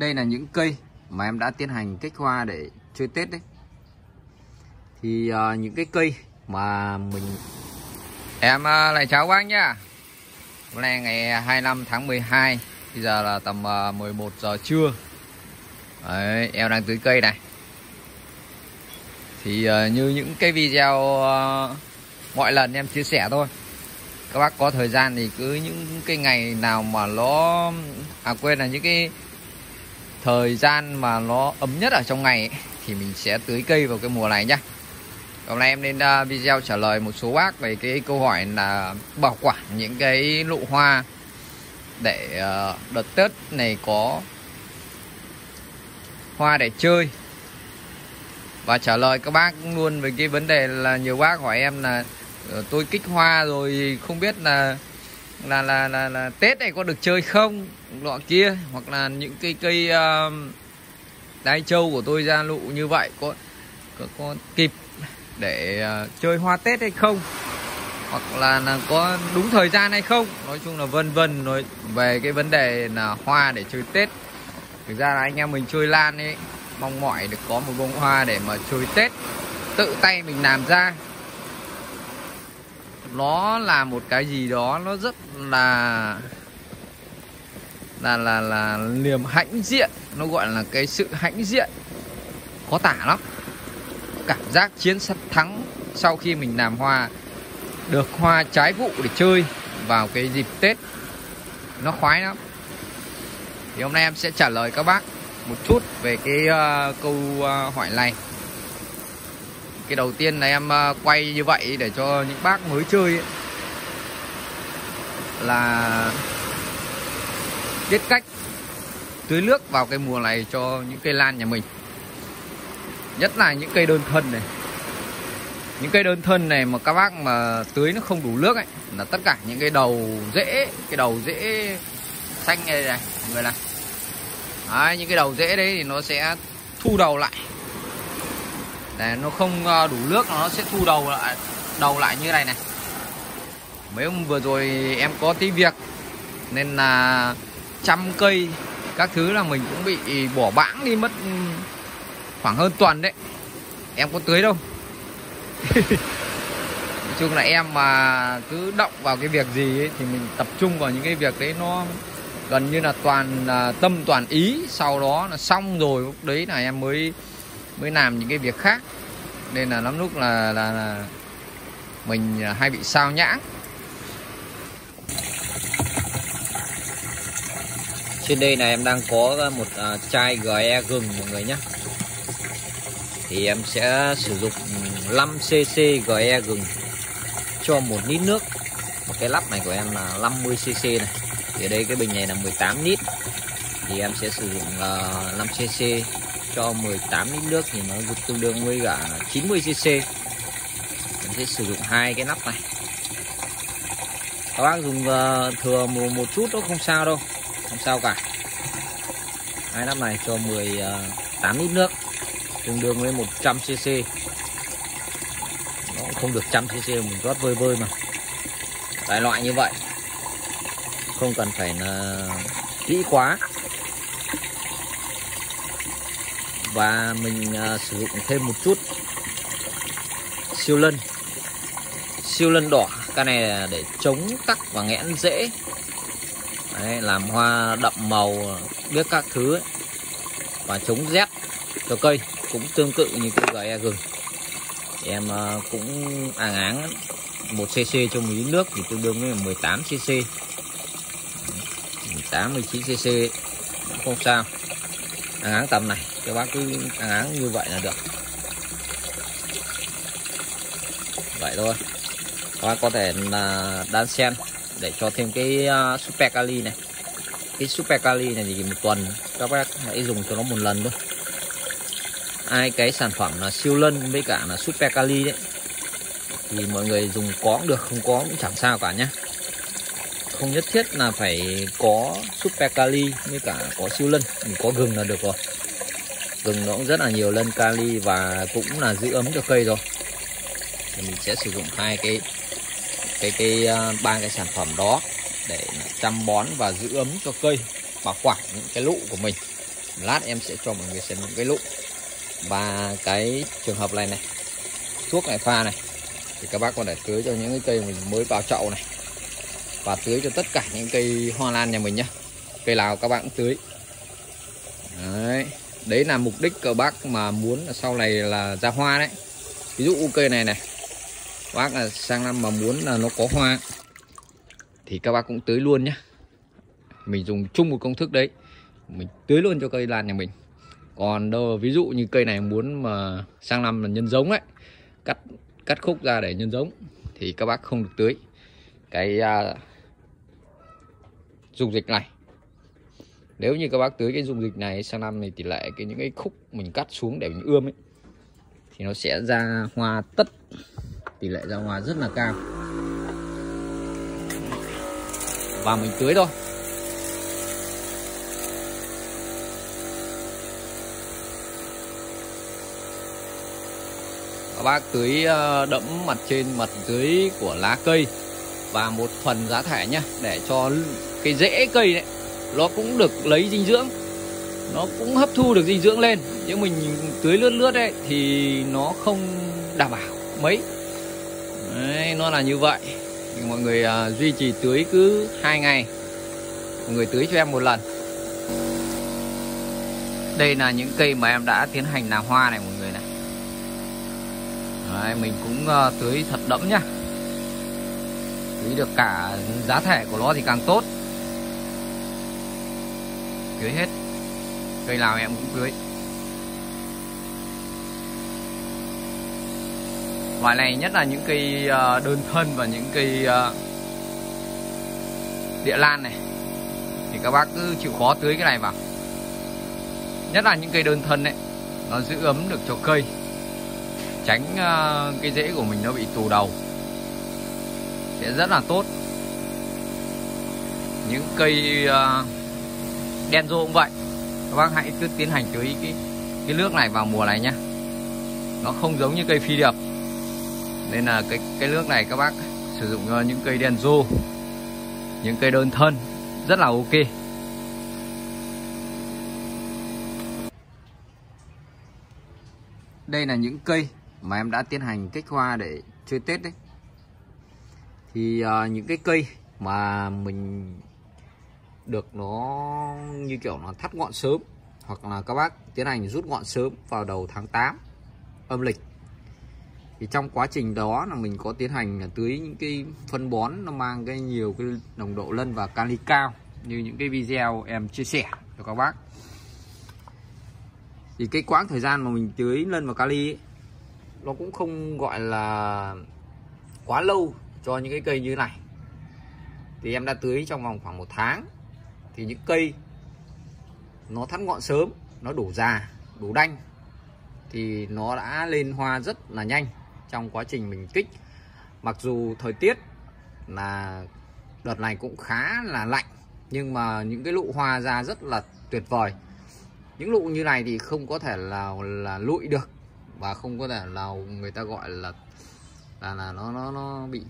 Đây là những cây mà em đã tiến hành kích hoa để chơi Tết đấy. Thì uh, những cái cây mà mình Em uh, lại chào bác nhá. Hôm nay ngày 25 tháng 12, bây giờ là tầm ờ, uh, 11 giờ trưa. Đấy, em đang tưới cây này. Thì uh, như những cái video uh, mọi lần em chia sẻ thôi. Các bác có thời gian thì cứ những cái ngày nào mà nó à quên là những cái thời gian mà nó ấm nhất ở trong ngày ấy, thì mình sẽ tưới cây vào cái mùa này nhá. Hôm nay em lên à, video trả lời một số bác về cái câu hỏi là bảo quản những cái lụ hoa để à, đợt tết này có hoa để chơi. Và trả lời các bác luôn về cái vấn đề là nhiều bác hỏi em là ờ, tôi kích hoa rồi không biết là là là là, là Tết này có được chơi không? Lọ kia hoặc là những cây cây uh, đai châu của tôi ra lụ như vậy có có, có kịp để uh, chơi hoa Tết hay không? Hoặc là, là có đúng thời gian hay không? Nói chung là vân vân nói về cái vấn đề là hoa để chơi Tết. Thực ra là anh em mình chơi lan ấy mong mỏi được có một bông hoa để mà chơi Tết. Tự tay mình làm ra nó là một cái gì đó nó rất là là là là niềm hãnh diện. Nó gọi là cái sự hãnh diện. Khó tả lắm. Cảm giác chiến sắt thắng sau khi mình làm hoa được hoa trái vụ để chơi vào cái dịp Tết. Nó khoái lắm. Thì hôm nay em sẽ trả lời các bác một chút về cái uh, câu uh, hỏi này cái đầu tiên là em ờ, quay như vậy để cho những bác mới chơi ấy, là biết cách tưới nước vào cái mùa này cho những cây lan nhà mình. Nhất là những cây đơn thân này. Những cây đơn thân này mà các bác mà tưới nó không đủ nước ấy là tất cả những cái đầu rễ cái đầu rễ xanh này này người này. Đấy, những cái đầu rễ đấy thì nó sẽ thu đầu lại để nó không ờ, đủ nước nó sẽ thu đầu lại đầu lại như này này. Mấy hôm vừa rồi em có tí việc nên là trăm cây các thứ là mình cũng bị bỏ bãng đi mất ừ, khoảng hơn tuần đấy. Em có tưới đâu. Nói chung là em mà cứ động vào cái việc gì ấy, thì mình tập trung vào những cái việc đấy nó gần như là toàn là tâm toàn ý. Sau đó là xong rồi lúc đấy là em mới mới làm những cái việc khác. Nên là lắm lúc là là, là mình hay bị sao nhãng. Trên đây này em đang có một uh, chai GE gừng mọi người nhé. Thì em sẽ sử dụng 5cc GE gừng cho một lít nước. Một cái lắp này của em là 50cc này. Thì ở đây cái bình này là 18 lít. Thì em sẽ sử dụng à, uh, 5cc cho 18 lít nước thì nó tương đương với cả 90cc mình sẽ sử dụng hai cái nắp này. Các bác dùng uh, thừa một, một chút nó không sao đâu không sao cả. Hai nắp này cho 18 lít nước tương đương với 100 cc nó không được trăm cc mình rót vơi vơi mà. Đại loại như vậy. Không cần phải là kỹ quá. Và mình uh, sử dụng thêm một chút siêu lân. Siêu lân đỏ cái này là để chống tắc và nghẽn dễ. Đấy, làm hoa đậm màu biết các thứ ấy. và chống rét cho cây cũng tương tự như cái gậy gừng em uh, cũng áng áng 1 cc cho một lít nước thì tương đương với 18 cc. 18 19 cc không sao. Áng áng tầm này các bác cứ áng như vậy là được. Vậy thôi. Các bác có thể là đan sen để cho thêm cái uh, super kali này. Cái super kali này thì một tuần các bác hãy dùng cho nó một lần thôi. Ai cái sản phẩm là siêu lân với cả là super kali đấy. Thì mọi người dùng có cũng được không có cũng chẳng sao cả nhé không nhất thiết là phải có super kali với cả có siêu lân. Mình có gừng là được rồi gừng nó cũng rất là nhiều lân kali và cũng là giữ ấm cho cây rồi. Thì mình sẽ sử dụng hai cái cái cái à, ba cái sản phẩm đó để chăm bón và giữ ấm cho cây bảo quản những cái lụ của mình. Lát em sẽ cho mọi người xem những cái lụ và cái trường hợp này này, thuốc này pha này, thì các bác có thể tưới cho những cái cây mình mới vào chậu này. Và tưới cho tất cả những cây hoa lan nhà mình nhé cây nào các bạn cũng tưới. Đấy đấy là mục đích các bác mà muốn sau này là ra hoa đấy. Ví dụ cây này này. Bác là sang năm mà muốn là nó có hoa. Thì các bác cũng tưới luôn nhé mình dùng chung một công thức đấy. Mình tưới luôn cho cây lan nhà mình. Còn đâu ví dụ như cây này muốn mà sang năm là nhân giống ấy cắt cắt khúc ra để nhân giống thì các bác không được tưới. Cái à, uh, dung dịch này nếu như các bác tưới cái dung dịch này, sang năm thì tỷ lệ cái những cái khúc mình cắt xuống để mình ươm ấy, thì nó sẽ ra hoa tất. Tỷ lệ ra hoa rất là cao. Và mình tưới thôi. Các bác tưới ờ, đẫm mặt trên mặt dưới của lá cây và một phần giá thể nhá, để cho cái rễ cây đấy nó cũng được lấy dinh dưỡng. Nó cũng hấp thu được dinh dưỡng lên. Nếu mình tưới lướt lướt đấy thì nó không đảm bảo mấy. Đấy, nó là như vậy. Mọi người uh, duy trì tưới cứ hai ngày. Mọi người tưới cho em một lần. Đây là những cây mà em đã tiến hành làm hoa này mọi người này. Đấy, mình cũng uh, tưới thật đẫm nhá. Tưới được cả giá thể của nó thì càng tốt cưới hết. Cây nào em cũng tưới loại này nhất là những cây ờ, đơn thân và những cây ờ, địa lan này. Thì các bác cứ chịu khó tưới cái này vào. Nhất là những cây đơn thân đấy nó giữ ấm được cho cây. Tránh ờ, cái rễ của mình nó bị tù đầu. Sẽ rất là tốt. Những cây uh, rô cũng vậy. Các bác hãy cứ tiến hành tưới cái cái nước này vào mùa này nhé nó không giống như cây phi điệp. Nên là cái cái nước này các bác sử dụng cho những cây đen rô những cây đơn thân rất là ok. Đây là những cây mà em đã tiến hành kích hoa để chơi Tết đấy. Thì uh, những cái cây mà mình được nó như kiểu nó thắt ngọn sớm hoặc là các bác tiến hành rút ngọn sớm vào đầu tháng 8 âm lịch. Thì trong quá trình đó là mình có tiến hành tưới những cái phân bón nó mang cái nhiều cái nồng độ lân và kali cao như những cái video em chia sẻ cho các bác. Thì cái quãng thời gian mà mình tưới lân và kali ấy, nó cũng không gọi là quá lâu cho những cái cây như này. Thì em đã tưới trong vòng khoảng một tháng thì những cây nó thắt ngọn sớm, nó đủ già đủ đanh thì nó đã lên hoa rất là nhanh trong quá trình mình kích. Mặc dù thời tiết là đợt này cũng khá là lạnh, nhưng mà những cái lụ hoa ra rất là tuyệt vời. Những lụ như này thì không có thể là là lụi được và không có thể là người ta gọi là là là nó nó nó bị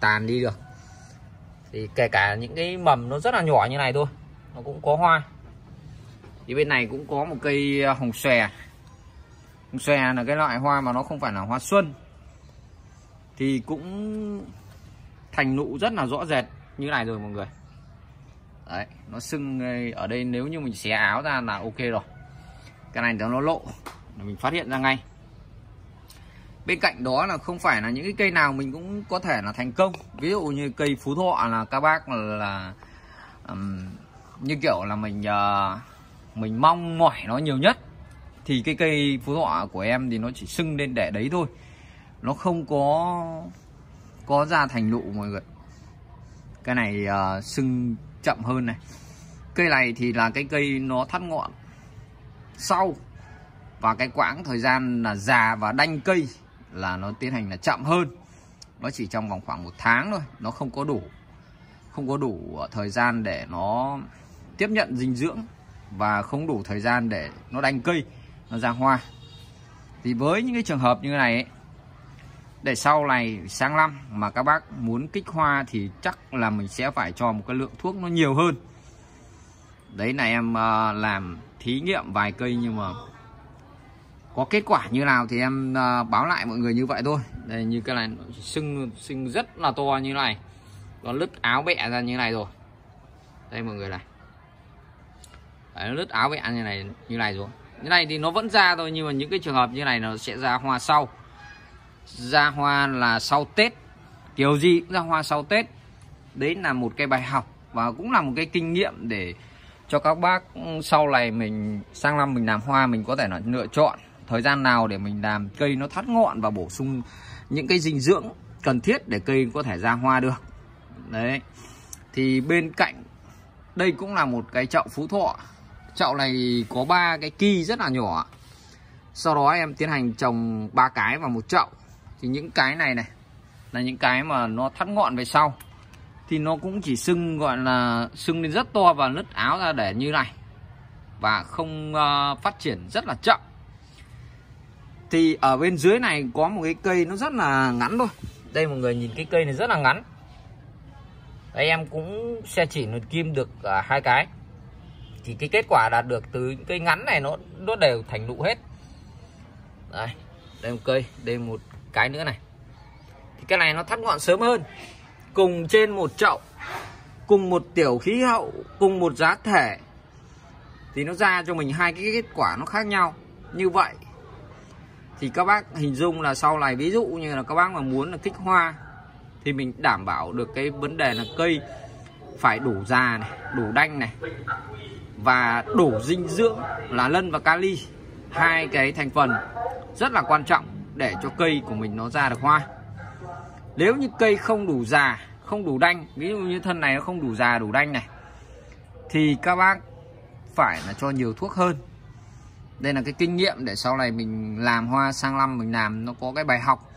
tàn đi được thì kể cả những cái mầm nó rất là nhỏ như này thôi, nó cũng có hoa. Thì bên này cũng có một cây à, hồng xòe. Hồng xòe là cái loại hoa mà nó không phải là hoa xuân. Thì cũng thành nụ rất là rõ rệt như này rồi mọi người. Đấy, nó sưng ờ, ở đây nếu như mình xé áo ra là ok rồi. Cái này nó lộ, mình phát hiện ra ngay bên cạnh đó là không phải là những cái cây nào mình cũng có thể là thành công. Ví dụ như cây phú thọ là các bác là, là um, như kiểu là mình uh, mình mong mỏi nó nhiều nhất thì cái cây phú thọ của em thì nó chỉ sưng lên để đấy thôi. Nó không có có ra thành lụ mọi người. Cái này uh, sưng chậm hơn này. Cây này thì là cái cây nó thắt ngọn sau. Và cái quãng thời gian là già và đanh cây là nó tiến hành là chậm hơn. Nó chỉ trong vòng khoảng một tháng thôi nó không có đủ không có đủ ờ, thời gian để nó tiếp nhận dinh dưỡng và không đủ thời gian để nó đanh cây nó ra hoa. Thì với những cái trường hợp như này ấy, để sau này sang năm mà các bác muốn kích hoa thì chắc là mình sẽ phải cho một cái lượng thuốc nó nhiều hơn. Đấy là em ờ, làm thí nghiệm vài cây nhưng mà có kết quả như nào thì em uh, báo lại mọi người như vậy thôi. Đây như cái này sưng sưng rất là to như này. Nó lứt áo bẹ ra như này rồi. Đây mọi người này. Đấy, nó lứt áo bẹ như này như này rồi. Như này thì nó vẫn ra thôi nhưng mà những cái trường hợp như này nó sẽ ra hoa sau. Ra hoa là sau Tết. Kiểu gì cũng ra hoa sau Tết. Đấy là một cái bài học và cũng là một cái kinh nghiệm để cho các bác sau này mình sang năm mình làm hoa mình có thể là lựa chọn thời gian nào để mình làm cây nó thoát ngọn và bổ sung những cái dinh dưỡng cần thiết để cây có thể ra hoa được. Đấy. Thì bên cạnh đây cũng là một cái chậu phú thọ. Chậu này có ba cái kỳ rất là nhỏ. Sau đó em tiến hành trồng ba cái vào một chậu. Thì những cái này này là những cái mà nó thắt ngọn về sau. Thì nó cũng chỉ sưng gọi là sưng lên rất to và nứt áo ra để như này. Và không uh, phát triển rất là chậm thì ở bên dưới này có một cái cây nó rất là ngắn thôi. Đây mọi người nhìn cái cây này rất là ngắn. Đây, em cũng xe chỉ một kim được à, hai cái. Thì cái kết quả đạt được từ những cây ngắn này nó nó đều thành nụ hết. Đây đây một cây, đây một cái nữa này. Thì cái này nó thắt ngọn sớm hơn. Cùng trên một chậu, cùng một tiểu khí hậu, cùng một giá thể. Thì nó ra cho mình hai cái kết quả nó khác nhau. Như vậy thì các bác hình dung là sau này, ví dụ như là các bác mà muốn là kích hoa, thì mình đảm bảo được cái vấn đề là cây phải đủ già này, đủ đanh này, và đủ dinh dưỡng là lân và kali, hai cái thành phần rất là quan trọng để cho cây của mình nó ra được hoa. Nếu như cây không đủ già, không đủ đanh, ví dụ như thân này nó không đủ già, đủ đanh này, thì các bác phải là cho nhiều thuốc hơn đây là cái kinh nghiệm để sau này mình làm hoa sang năm mình làm, nó có cái bài học.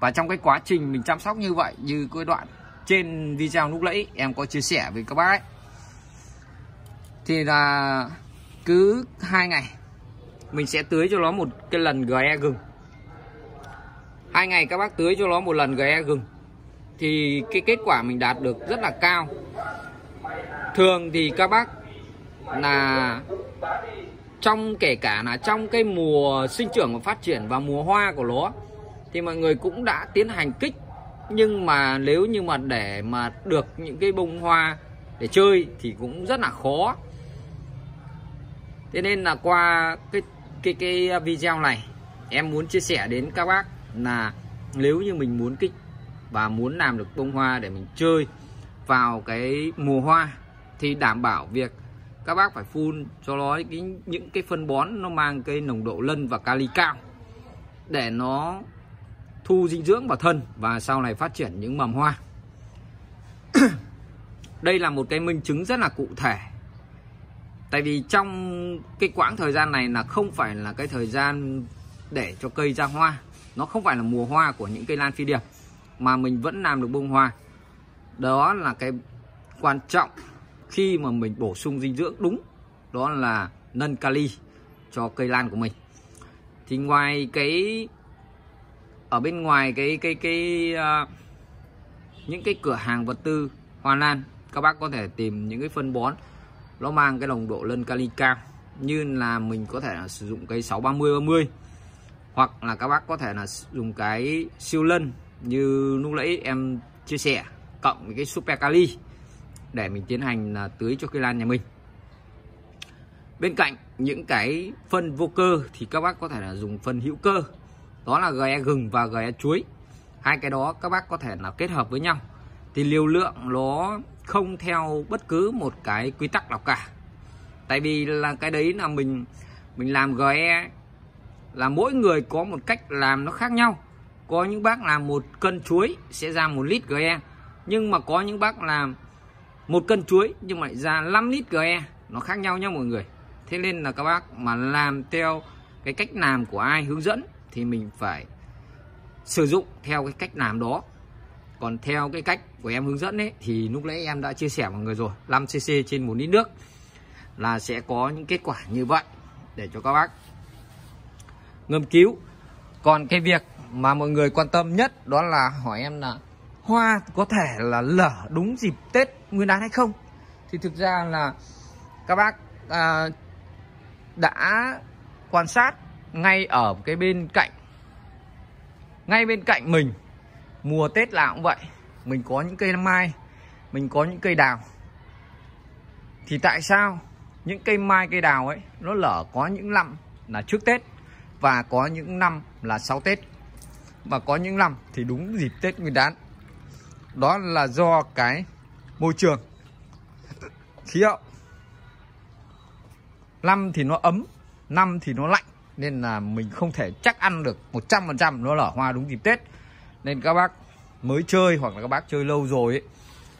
Và trong cái quá trình mình chăm sóc như vậy, như cái đoạn trên video lúc nãy, em có chia sẻ với các bác ấy. Thì là cứ hai ngày, mình sẽ tưới cho nó một cái lần GE gừng. Hai ngày các bác tưới cho nó một lần GE gừng, thì cái kết quả mình đạt được rất là cao. Thường thì các bác là trong kể cả là trong cái mùa sinh trưởng và phát triển và mùa hoa của nó thì mọi người cũng đã tiến hành kích. Nhưng mà nếu như mà để mà được những cái bông hoa để chơi thì cũng rất là khó. Thế nên là qua cái cái cái video này, em muốn chia sẻ đến các bác là nếu như mình muốn kích và muốn làm được bông hoa để mình chơi vào cái mùa hoa thì đảm bảo việc các bác phải phun cho nó cái, những cái phân bón nó mang cái nồng độ lân và kali cao để nó thu dinh dưỡng vào thân và sau này phát triển những mầm hoa. Đây là một cái minh chứng rất là cụ thể. Tại vì trong cái quãng thời gian này là không phải là cái thời gian để cho cây ra hoa. Nó không phải là mùa hoa của những cây lan phi điệp mà mình vẫn làm được bông hoa. Đó là cái quan trọng khi mà mình bổ sung dinh dưỡng đúng đó là nâng kali cho cây lan của mình. Thì ngoài cái ở bên ngoài cái cái cái uh, những cái cửa hàng vật tư hoa lan các bác có thể tìm những cái phân bón nó mang cái nồng độ lân kali cao như là mình có thể là sử dụng cây 630 30 hoặc là các bác có thể là dùng cái siêu lân như lúc nãy em chia sẻ cộng với cái super kali để mình tiến hành là tưới cho cây lan nhà mình. Bên cạnh những cái phân vô cơ thì các bác có thể là dùng phân hữu cơ, đó là ghe gừng và ghe chuối. Hai cái đó các bác có thể là kết hợp với nhau. Thì liều lượng nó không theo bất cứ một cái quy tắc nào cả. Tại vì là cái đấy là mình mình làm GE là mỗi người có một cách làm nó khác nhau. Có những bác làm một cân chuối sẽ ra một lít GE nhưng mà có những bác làm một cân chuối nhưng mà lại ra 5 lít GE nó khác nhau nhá mọi người. Thế nên là các bác mà làm theo cái cách làm của ai hướng dẫn thì mình phải sử dụng theo cái cách làm đó. Còn theo cái cách của em hướng dẫn ấy, thì lúc nãy em đã chia sẻ mọi người rồi. 5cc trên một lít nước là sẽ có những kết quả như vậy để cho các bác ngâm cứu. Còn cái việc mà mọi người quan tâm nhất đó là hỏi em là hoa có thể là lở đúng dịp Tết Nguyên đán hay không? Thì thực ra là các bác à, đã quan sát ngay ở cái bên cạnh ngay bên cạnh mình. Mùa Tết nào cũng vậy. Mình có những cây mai mình có những cây đào. Thì tại sao những cây mai cây đào ấy nó lở có những năm là trước Tết và có những năm là sau Tết? Và có những năm thì đúng dịp Tết Nguyên đán đó là do cái môi trường. Khí hậu. Năm thì nó ấm năm thì nó lạnh nên là mình không thể chắc ăn được 100% nó lở hoa đúng dịp Tết. Nên các bác mới chơi hoặc là các bác chơi lâu rồi ấy,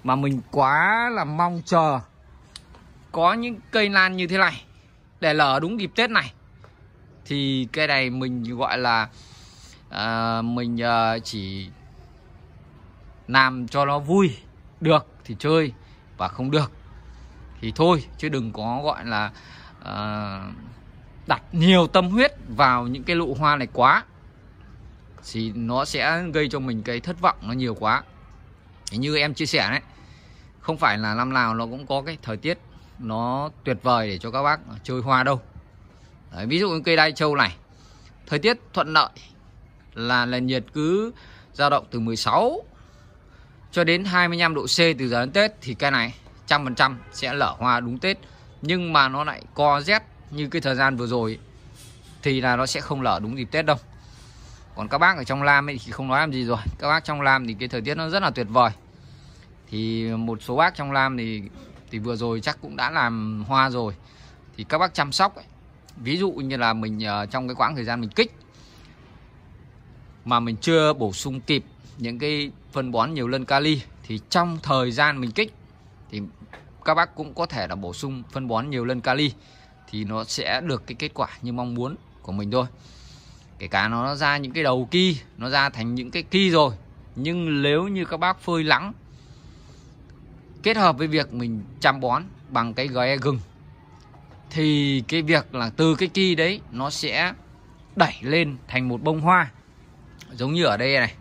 mà mình quá là mong chờ có những cây lan như thế này để lở đúng dịp Tết này. Thì cây này mình gọi là à, mình à, chỉ làm cho nó vui được thì chơi và không được thì thôi chứ đừng có gọi là uh, đặt nhiều tâm huyết vào những cái lụ hoa này quá thì nó sẽ gây cho mình cái thất vọng nó nhiều quá. Như em chia sẻ đấy không phải là năm nào nó cũng có cái thời tiết nó tuyệt vời để cho các bác chơi hoa đâu. Đấy, ví dụ như cây đai châu này thời tiết thuận lợi là nền nhiệt cứ dao động từ 16 cho đến 25 độ C từ giờ đến Tết thì cây này trăm phần trăm sẽ lở hoa đúng Tết. Nhưng mà nó lại co rét như cái thời gian vừa rồi thì là nó sẽ không lở đúng dịp Tết đâu. Còn các bác ở trong Lam ấy thì không nói làm gì rồi. Các bác trong Lam thì cái thời tiết nó rất là tuyệt vời. Thì một số bác trong Lam thì thì vừa rồi chắc cũng đã làm hoa rồi. Thì các bác chăm sóc ấy. ví dụ như là mình ờ, trong cái quãng thời gian mình kích mà mình chưa bổ sung kịp những cái phân bón nhiều lần kali thì trong thời gian mình kích thì các bác cũng có thể là bổ sung phân bón nhiều lần kali thì nó sẽ được cái kết quả như mong muốn của mình thôi. Kể cả nó ra những cái đầu ki, nó ra thành những cái ki rồi, nhưng nếu như các bác phơi lắng, kết hợp với việc mình chăm bón bằng cái gói gừng, thì cái việc là từ cái ki đấy nó sẽ đẩy lên thành một bông hoa. Giống như ở đây này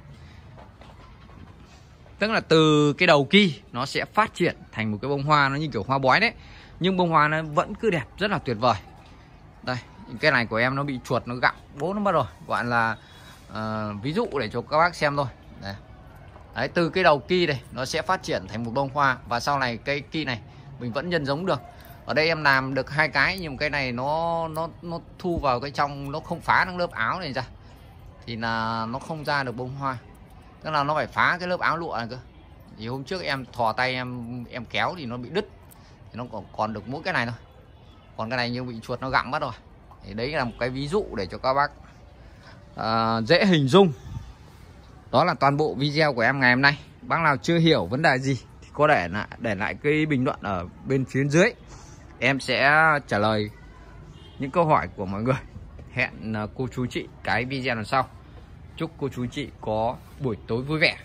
tức là từ cái đầu kia nó sẽ phát triển thành một cái bông hoa nó như kiểu hoa bói đấy. Nhưng bông hoa nó vẫn cứ đẹp rất là tuyệt vời. Đây cái này của em nó bị chuột nó gặm bố nó mất rồi. Gọi là uh, ví dụ để cho các bác xem thôi. Đấy. đấy từ cái đầu kia này nó sẽ phát triển thành một bông hoa. Và sau này cây kia này mình vẫn nhân giống được. Ở đây em làm được hai cái nhưng cái này nó nó nó thu vào cái trong nó không phá được lớp áo này ra. Thì là nó không ra được bông hoa tức là nó phải phá cái lớp áo lụa này cơ. Thì hôm trước em thò tay em em kéo thì nó bị đứt. Thì nó còn còn được mỗi cái này thôi. Còn cái này như bị chuột nó gặm mất rồi. Thì đấy là một cái ví dụ để cho các bác uh, dễ hình dung. Đó là toàn bộ video của em ngày hôm nay. Bác nào chưa hiểu vấn đề gì thì có thể lại để lại cái bình luận ở bên phía dưới. Em sẽ trả lời những câu hỏi của mọi người. Hẹn à, cô chú chị cái video lần sau chúc cô chú chị có buổi tối vui vẻ.